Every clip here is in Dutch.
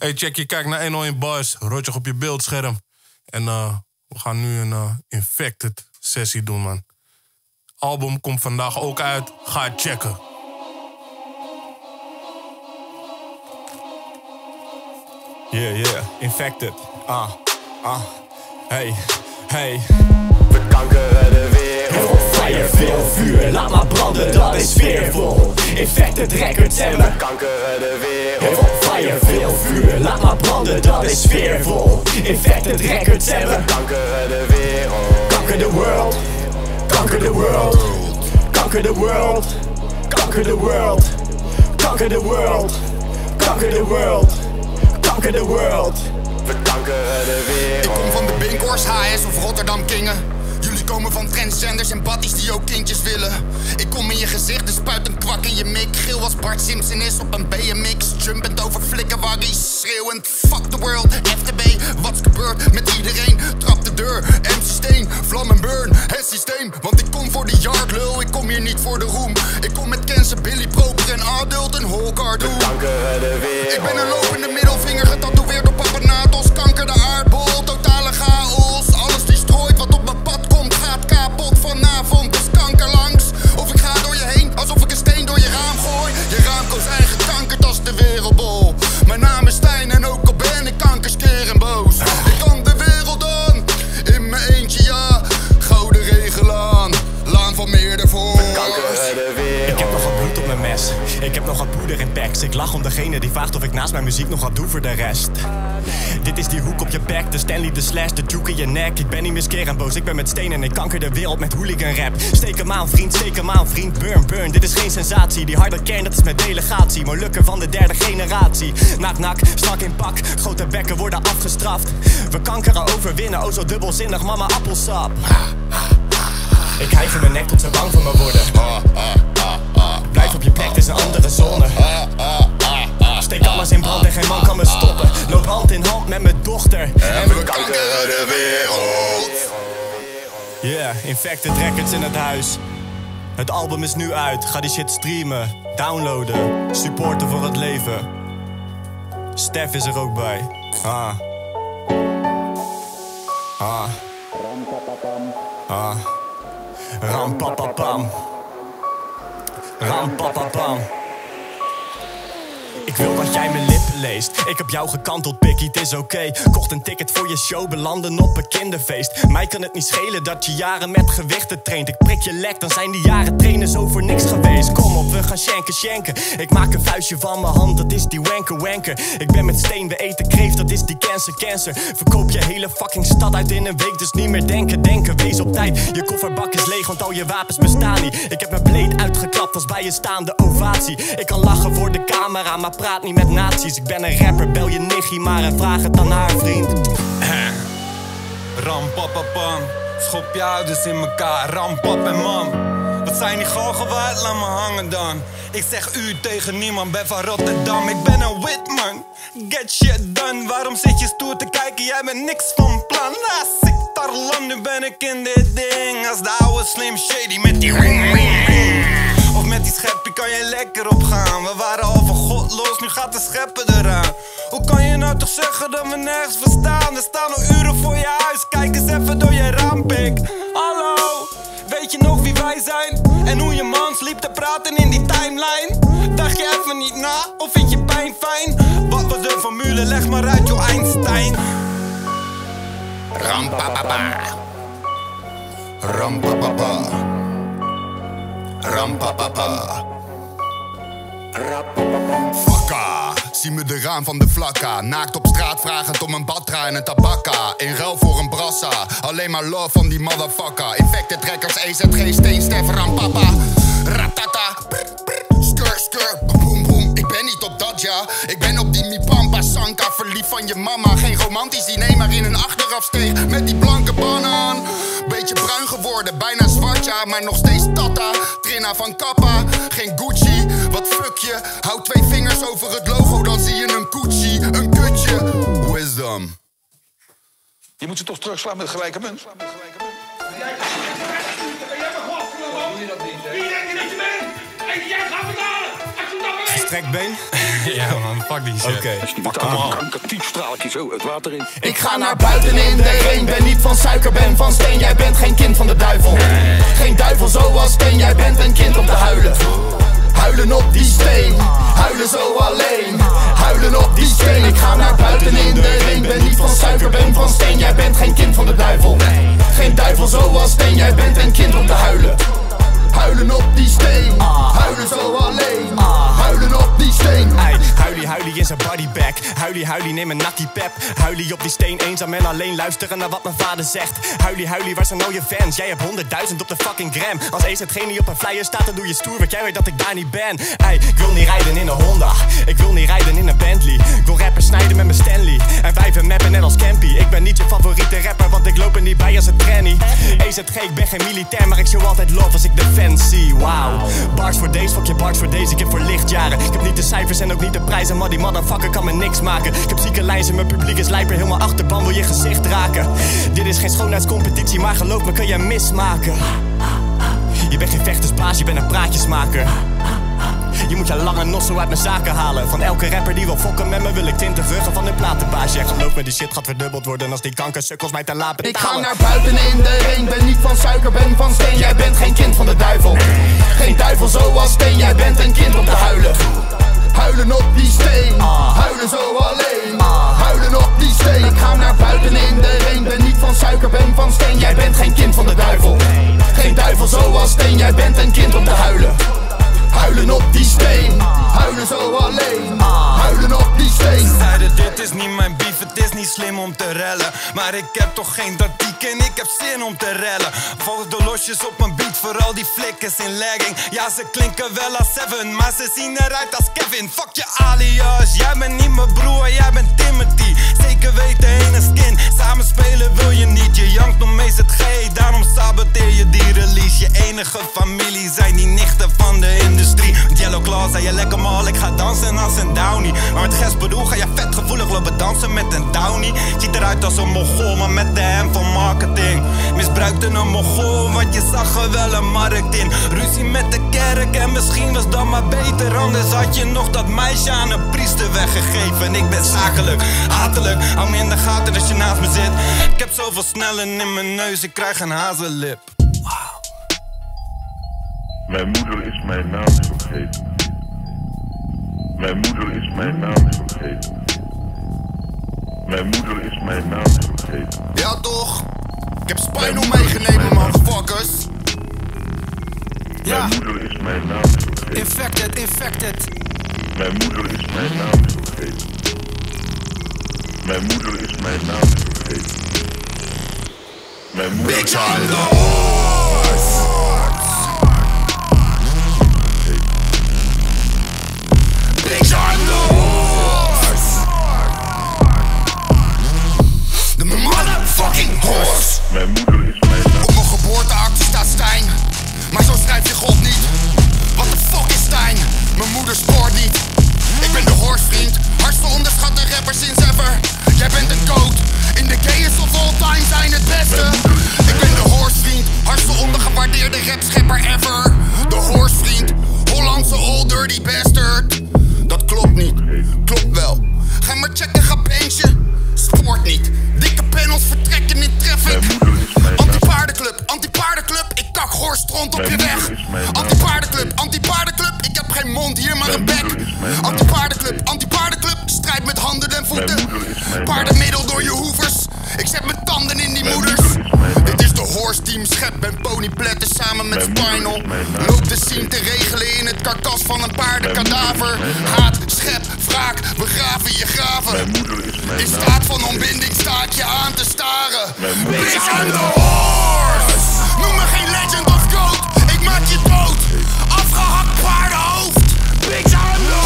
Hey, check je, kijk naar 101 Boys. Rotje op je beeldscherm. En eh, we gaan nu een eh, Infected sessie doen, man. Album komt vandaag ook uit. Ga het checken. Yeah, yeah, infected. Ah, ah, hey, hey. We kankeren de wereld. Fire, veel vuur, laat maar branden, dat is sfeervol. Infected records en we Kankeren de wereld. Fire, veel vuur, laat maar branden, dat is sfeervol. Infected records en we Kankeren de wereld. conquer the world. Conquer the world. Conquer the world. Conquer the world. Conquer the world. Conquer the world. Conquer the world. We kankeren de Ik wereld. kom van de Binkhorst, HS of Rotterdam Kingen. Komen van transgenders en baddies die ook kindjes willen. Ik kom in je gezicht, dus spuit een kwak in je mik. Geel als Bart Simpson is op een BMX. Jumpend over flikkerwaggies, schreeuwend fuck the world. FTB, wat's gebeurd met iedereen? Trap de deur, MC Steen, vlam en burn. Het systeem, want ik kom voor de yard lul. Ik kom hier niet voor de roem. Ik kom met Kensen, Billy Proper en Adult en. Kankeren de Ik ben een lopende middelvinger getatoeëerd op papanatos. Kanker de aardbol, Ik heb nog wat bloed op mijn mes. Ik heb nog wat poeder in packs. Ik lach om degene die vraagt of ik naast mijn muziek nog wat doe voor de rest. Dit is die hoek op je bek, de Stanley, de slash, de juke in je nek. Ik ben niet miskeer en boos, ik ben met steen en ik kanker de wereld met hooligan rap. Steek hem aan, vriend, steek hem aan, vriend. Burn, burn, dit is geen sensatie. Die harde kern, dat is met delegatie. Molukken van de derde generatie. Nak, nak, strak in pak. Grote bekken worden afgestraft. We kankeren overwinnen, oh zo dubbelzinnig, mama appelsap. Ik hijg in mijn nek tot ze bang voor me worden. Blijf op je plek, het is een andere zone. Steek alles in brand en geen man kan me stoppen. Loop hand in hand met mijn dochter. En we Kankeren de wereld. Yeah, Infected Records in het huis. Het album is nu uit. Ga die shit streamen, downloaden, supporten voor het leven. Stef is er ook bij. Ah. Ah. Ah. Rampapapam. Rampapapam. Ik wil dat jij mijn lippen leest. Ik heb jou gekanteld, pikkie, het is oké. Kocht een ticket voor je show, belanden op een kinderfeest. Mij kan het niet schelen dat je jaren met gewichten traint. Ik prik je lek, dan zijn die jaren trainen zo voor niks geweest. Kom op, we gaan schenken, schenken. Ik maak een vuistje van mijn hand, dat is die wanker, wanker. Ik ben met steen, we eten kreeft, dat is die cancer, cancer. Verkoop je hele fucking stad uit in een week, dus niet meer denken, denken. Wees op tijd, je kofferbak is leeg, want al je wapens bestaan niet. Ik heb mijn bleed uitgeklapt als bij je staande ovatie. Ik kan lachen voor de camera, maar praat niet met nazi's. Ik ben een rapper, bel je niggie maar en vraag het aan haar vriend. Rampapapam, schop je ouders in elkaar, rampap en mam. Wat zijn die galgenwaard, laat me hangen dan. Ik zeg u tegen niemand, ben van Rotterdam. Ik ben een witman, get shit done. Waarom zit je stoer te kijken, jij bent niks van plan. Sick tarlan, nu ben ik in dit ding. Als de oude Slim Shady met die ring, ring, ring. Die scheppie kan je lekker opgaan. We waren al van God los, nu gaat de scheppen eraan. Hoe kan je nou toch zeggen dat we nergens verstaan? Er staan al uren voor je huis, kijk eens even door je raampik. Hallo, weet je nog wie wij zijn? En hoe je mans liep te praten in die timeline? Dacht je even niet na, of vind je pijn fijn? Wat was de formule, leg maar uit, joh Einstein. Rampapapa. Rampapapa. Rampapapa. Fakka, zie me de raam van de vlakka. Naakt op straat vragend om een badra en een tabakka. In ruil voor een brassa, alleen maar love van die motherfucker. Infected trekkers, EZG, steen, Stef, rampapa. Ratata, skur, skur, boem, boem. Ik ben niet op dat, ja. Ik ben op die Mipampa Sanka, verliefd van je mama. Geen romantisch diner, maar in een achterafsteeg met die blanke banaan. Beetje bruin geworden, bijna zwart, maar nog steeds Tata. Trina van Kappa, geen Gucci. Wat fuck je? Hou twee vingers over het logo, dan zie je een Gucci, een kutje. Wisdom. Je moet ze toch terugslaan met gelijke munt? Wie denk je trekbeen? Ja man, fuck die shit. Oké. Al. Kankertiefstraaltje zo, het water in. Ik ga naar buiten in de reen, ben niet van suiker, ben van steen. Jij bent geen kind van de duivel. Geen duivel zoals steen, jij bent een kind om te huilen. Huilen op die steen, huilen zo alleen. Huilen op die steen, ik ga naar buiten in de reen. Ben niet van suiker, ben van steen. Jij bent geen kind van de duivel. Geen duivel zoals steen, jij bent een kind om te huilen. Huilen op die steen, huilen zo alleen. Huilen op die steen. Ey, huilie, huilie in zijn bodybag. Huilie, huilie, neem een natty pep. Huilie op die steen, eenzaam en alleen luisteren naar wat mijn vader zegt. Huilie, huilie, waar zijn al je fans? Jij hebt honderdduizend op de fucking gram. Als eens hetgeen die op een flyer staat, dan doe je stoer, want jij weet dat ik daar niet ben. Ey, ik wil niet rijden in een Honda. Ik wil niet rijden in een Bentley. Ik wil rappers snijden met mijn Stanley. En wijven mappen net als Campy. Ik ben niet je favoriete rapper, want ik loop er niet bij als een tranny. EZG, ik ben geen militair, maar ik show altijd love als ik de fans Wauw. Bars voor deze, fuck je bars voor deze. Ik heb voor lichtjaren. Ik heb niet de cijfers en ook niet de prijzen, maar die motherfucker kan me niks maken. Ik heb zieke lijns en mijn publiek is lijper. Helemaal achterban wil je gezicht raken. Dit is geen schoonheidscompetitie, maar geloof me, kun je mismaken. Je bent geen vechtersbaas, je bent een praatjesmaker. Je moet je lange nossel uit mijn zaken halen. Van elke rapper die wil fokken met me, wil ik 20 ruggen van de platenbaas. Jij geloof me, die shit gaat verdubbeld worden als die kankersukkels mij te laat Ik ga betalen. naar buiten in de reen, ben niet van suiker, ben van steen. Jij bent geen kind van de duivel. Geen duivel zoals steen, jij bent een kind om te huilen. Huilen op die steen, huilen zo alleen. Huilen op die steen. Ik ga naar buiten in de reen, ben niet van suiker, ben van steen. Jij bent geen kind van de duivel. Geen duivel zoals steen, jij bent een kind om te huilen. Huilen op die steen, huilen zo alleen. Huilen op die steen. Zeiden dit is niet mijn beef, het is niet slim om te rellen. Maar ik heb toch geen tactiek en ik heb zin om te rellen. Volg de losjes op mijn beat, vooral die flikkers in legging. Ja ze klinken wel als Seven, maar ze zien eruit als Kevin. Fuck je alias, jij bent niet mijn broer, jij bent Timothy. Zeker weten ene skin, samen spelen wil je niet Je jankt om mee het G, daarom saboteer je die release Je enige familie je lekker mal, ik ga dansen als een downy. Maar met Gers bedoel ga je vet gevoelig lopen dansen met een downy. Ziet eruit als een mogol, maar met de hem van marketing. Misbruikte een mogol, want je zag er wel een markt in. Ruzie met de kerk en misschien was dat maar beter. Anders had je nog dat meisje aan een priester weggegeven. Ik ben zakelijk, hatelijk, hou me in de gaten als je naast me zit. Ik heb zoveel snellen in mijn neus, ik krijg een hazellip Mijn moeder is mijn naam vergeten. Mijn moeder is mijn naam vergeten. Mijn moeder is mijn naam vergeten. Ja toch? Ik heb Spinal meegenomen, motherfuckers. Mijn moeder is mijn naam vergeten. Infected, infected Mijn moeder is mijn naam vergeten. Mijn moeder is mijn naam vergeten. Mijn moeder is Bitch Loop de scene te regelen in het karkas van een paardenkadaver. Haat, schep, wraak, we graven je graven. Mijn moeder is mijn In staat van ontbinding sta ik je aan te staren. Mijn moeder is Bitch the naam. horse! Noem me geen legend of goat, ik maak je dood. Afgehakt paardenhoofd. Bitch on the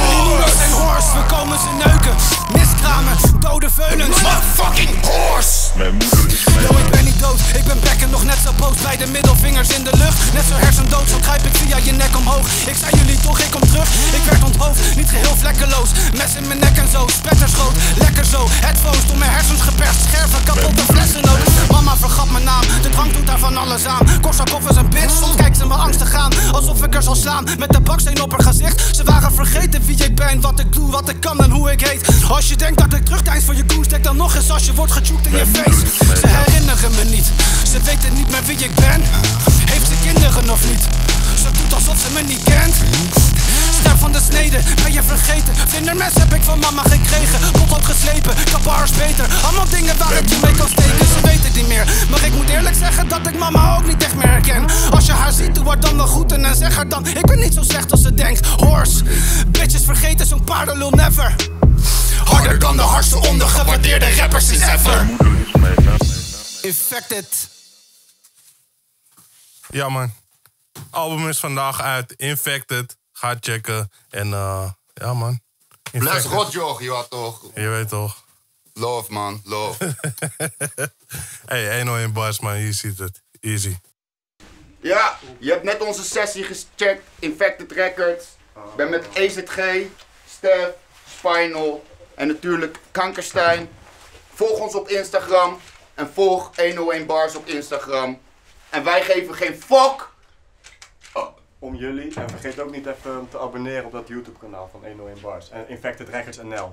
Jullie moeders horse! en horse, we komen ze neuken. Miskramen, dode veulens. Motherfucking horse! Mijn moeder is mijn Yo, ik ben niet dood, ik ben back nog net zo boos bij de middel middelvingers in de lucht. Net zo hersendood, zo kruip ik via je nek omhoog. Ik zei jullie toch, ik kom terug. Ik werd onthoofd, niet geheel vlekkeloos. Mes in mijn nek en zo, spetterschoot. Lekker zo, headphones door mijn hersens geperst. Scherven, kapotte flessen ook. Mama vergat mijn naam, de drank doet daar van alles aan. Korsakov is een bitch, soms kijkt ze me angstig aan. Alsof ik er zal slaan, met de baksteen op haar gezicht. Ze waren vergeten wie ik ben, wat ik doe, wat ik kan en hoe ik heet. Als je denkt dat ik terugdeins voor je koers, denk dan nog eens als je wordt gejoekt in je face. Ze herinneren me niet, ze weten niet meer wie ik ben. Heeft ze kinderen of niet? Ze doet alsof ze me niet kent. Ster van de snede, ben je vergeten? Vindermes heb ik van mama gekregen. Potlood geslepen, kapars beter. Allemaal dingen waar ik je mee kan steken. Ze weet het niet meer. Maar ik moet eerlijk zeggen dat ik mama ook niet echt meer herken. Als je haar ziet, doe haar dan de groeten en zeg haar dan: Ik ben niet zo slecht als ze denkt. Horse, bitches vergeten zo'n paardenlul never. Harder dan de hardste ondergewaardeerde rappers is ever. Infected. Ja, man. Album is vandaag uit. Infected. Ga checken. En eh ja, man. Bless. God, joh, ja toch. Je weet toch. Love, man, love. hey, 101 bars, man. Hier ziet het. Easy. Ja, je hebt net onze sessie gecheckt, Infected Records. Ik ben met EZG, Stef, Spinal en natuurlijk Kankerstein. Volg ons op Instagram en volg 101 Bars op Instagram. En wij geven geen fuck Om jullie. En vergeet ook niet even te abonneren op dat YouTube kanaal van 101 Bars. En Infected Records NL.